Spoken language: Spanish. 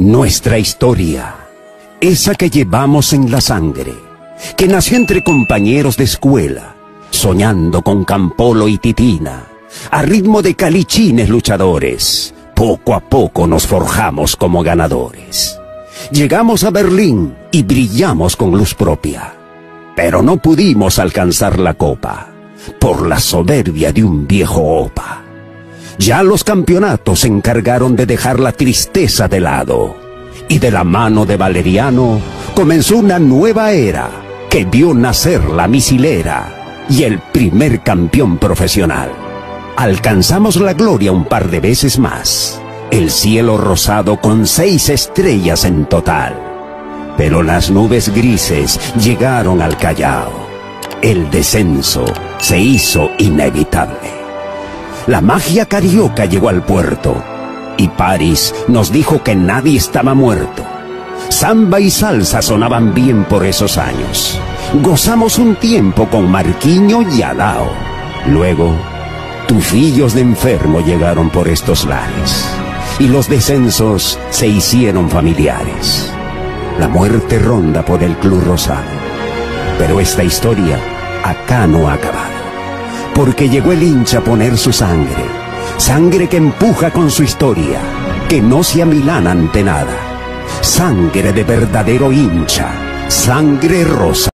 Nuestra historia, esa que llevamos en la sangre, que nació entre compañeros de escuela, soñando con Campolo y Titina, a ritmo de calichines luchadores, poco a poco nos forjamos como ganadores. Llegamos a Berlín y brillamos con luz propia, pero no pudimos alcanzar la copa por la soberbia de un viejo opa. Ya los campeonatos se encargaron de dejar la tristeza de lado. Y de la mano de Valeriano comenzó una nueva era que vio nacer la misilera y el primer campeón profesional. Alcanzamos la gloria un par de veces más. El cielo rosado con seis estrellas en total. Pero las nubes grises llegaron al Callao. El descenso se hizo inevitable. La magia carioca llegó al puerto y Paris nos dijo que nadie estaba muerto. Samba y salsa sonaban bien por esos años. Gozamos un tiempo con Marquiño y Alao. Luego, tufillos de enfermo llegaron por estos lares y los descensos se hicieron familiares. La muerte ronda por el Club Rosado. Pero esta historia acá no ha acabado porque llegó el hincha a poner su sangre, sangre que empuja con su historia, que no se amilana ante nada, sangre de verdadero hincha, sangre rosa.